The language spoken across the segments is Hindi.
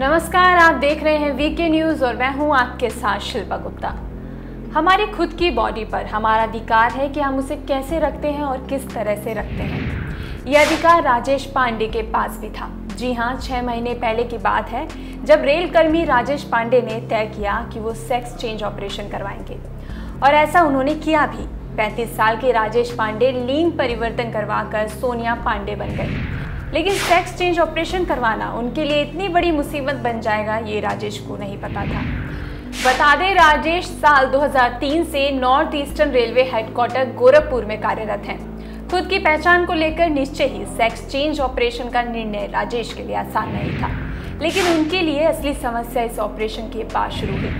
नमस्कार, आप देख रहे हैं वीके न्यूज़ और मैं हूँ आपके साथ शिल्पा गुप्ता। हमारी खुद की बॉडी पर हमारा अधिकार है कि हम उसे कैसे रखते हैं और किस तरह से रखते हैं। यह अधिकार राजेश पांडे के पास भी था। जी हाँ छह महीने पहले की बात है, जब रेल कर्मी राजेश पांडे ने तय किया कि वो सेक्स चेंज ऑपरेशन करवाएँगे। और ऐसा उन्होंने किया भी। 35 साल के राजेश पांडे लिंग परिवर्तन करवाकर सोनिया पांडे बन गए। लेकिन सेक्स चेंज ऑपरेशन करवाना, उनके लिए इतनी बड़ी मुसीबत बन जाएगा, ये राजेश को नहीं पता था। बता दें, राजेश साल 2003 से north eastern railway headquarter Gorakhpur में कार्यरत हैं। खुद की पहचान को लेकर निश्चय ही सेक्स चेंज ऑपरेशन का निर्णय राजेश के लिए आसान नहीं था। लेकिन उनके लिए असली समस्या इस ऑपरेशन के बाद शुरू हुई।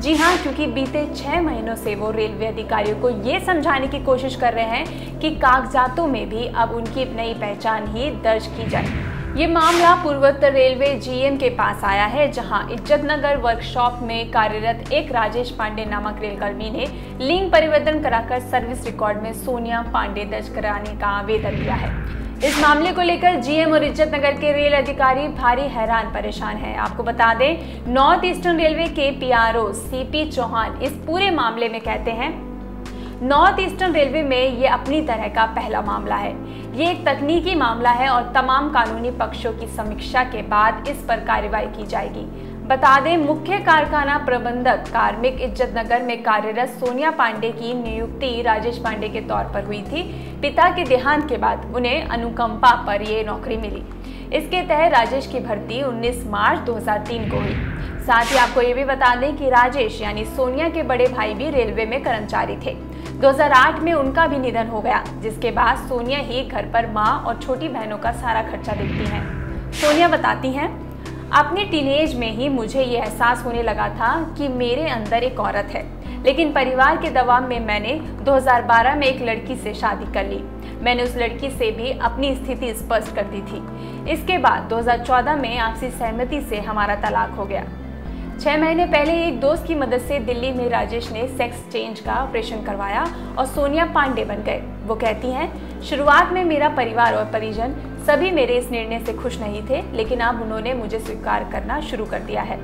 जी हाँ क्योंकि बीते छह महीनों से वो रेलवे अधिकारियों को ये समझाने की कोशिश कर रहे हैं कि कागजातों में भी अब उनकी नई पहचान ही दर्ज की जाए। ये मामला पूर्वोत्तर रेलवे जीएम के पास आया है, जहाँ इज़्ज़त नगर वर्कशॉप में कार्यरत एक राजेश पांडे नामक रेलकर्मी ने लिंग परिवर्तन कराकर सर्विस रिकॉर्ड में सोनिया पांडे दर्ज कराने का आवेदन दिया है। इस मामले को लेकर जीएम और इज़्ज़त नगर के रेल अधिकारी भारी हैरान परेशान हैं। आपको बता दें, नॉर्थ ईस्टर्न रेलवे के पीआरओ सीपी चौहान इस पूरे मामले में कहते हैं, नॉर्थ ईस्टर्न रेलवे में ये अपनी तरह का पहला मामला है। ये एक तकनीकी मामला है और तमाम कानूनी पक्षों की समीक्षा के बाद इस पर कार्रवाई की जाएगी। बता दें, मुख्य कारखाना प्रबंधक कार्मिक इज़्ज़त नगर में कार्यरत सोनिया पांडे की नियुक्ति राजेश पांडे के तौर पर हुई थी। पिता के देहांत के बाद उन्हें अनुकंपा पर ये नौकरी मिली। इसके तहत राजेश की भर्ती 19 मार्च 2003 को हुई। साथ ही आपको ये भी बता दें कि राजेश यानी सोनिया के बड़े भाई भी रेलवे में कर्मचारी थे। 2008 में उनका भी निधन हो गया, जिसके बाद सोनिया ही घर पर माँ और छोटी बहनों का सारा खर्चा देखती हैं। सोनिया बताती हैं अपने टीनेज में ही मुझे ये एहसास होने लगा था कि मेरे अंदर एक औरत है। लेकिन परिवार के दबाव में मैंने 2012 में एक लड़की से शादी कर ली। मैंने उस लड़की से भी अपनी स्थिति स्पष्ट कर दी थी। इसके बाद 2014 में आपसी सहमति से हमारा तलाक हो गया। छह महीने पहले एक दोस्त की मदद से दिल्ली में राजेश ने सेक्स चेंज का ऑपरेशन करवाया और सोनिया पांडे बन गए। वो कहती हैं, शुरुआत में मेरा परिवार और परिजन सभी मेरे इस निर्णय से खुश नहीं थे, लेकिन अब उन्होंने मुझे स्वीकार करना शुरू कर दिया है।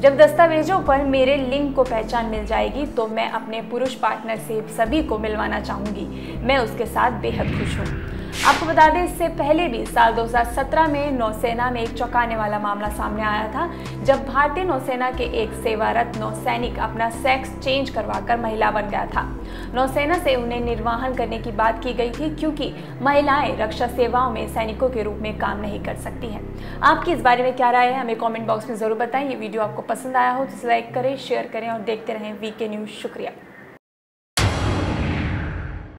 जब दस्तावेजों पर मेरे लिंग को पहचान मिल जाएगी तो मैं अपने पुरुष पार्टनर से सभी को मिलवाना चाहूँगी। मैं उसके साथ बेहद खुश हूँ। आपको बता दें, इससे पहले भी साल 2017 में नौसेना में एक चौंकाने वाला मामला सामने आया था, जब भारतीय नौसेना के एक सेवारत नौसैनिक अपना सेक्स चेंज करवाकर महिला बन गया था। नौसेना से उन्हें निर्वाहन करने की बात की गई थी, क्योंकि महिलाएँ रक्षा सेवाओं में सैनिकों के रूप में काम नहीं कर सकती हैं। आपकी इस बारे में क्या राय है, हमें कॉमेंट बॉक्स में ज़रूर बताएँ। ये वीडियो आपको पसंद आया हो तो लाइक करें, शेयर करें और देखते रहें वीके न्यूज़। शुक्रिया।